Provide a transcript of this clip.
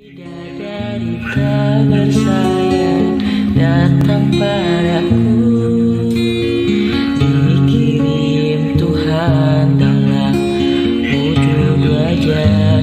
Dari kabar sayang datang padaku. Dikirim Tuhan dalam wujud wajah